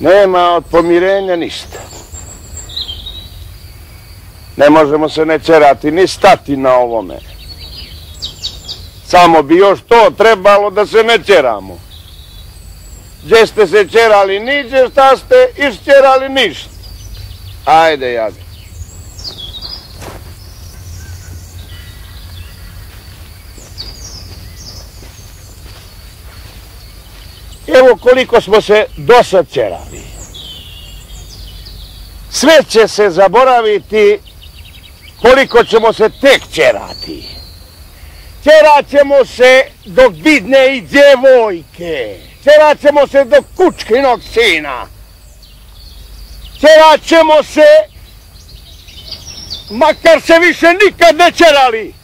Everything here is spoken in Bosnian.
Nema od pomirenja ništa. Ne možemo se ne čerati, ni stati na ovome. Samo bi još to trebalo da se ne čeramo. Gdje ste se čerali niđe, šta ste iščerali ništa. Ajde, jade. Evo koliko smo se dosad čerali. Sve će se zaboraviti koliko ćemo se tek čerati. Čerat ćemo se dok vidne i djevojke. Čerat ćemo se do kučkinog sina. Čerat ćemo se, makar se više nikad ne čerali.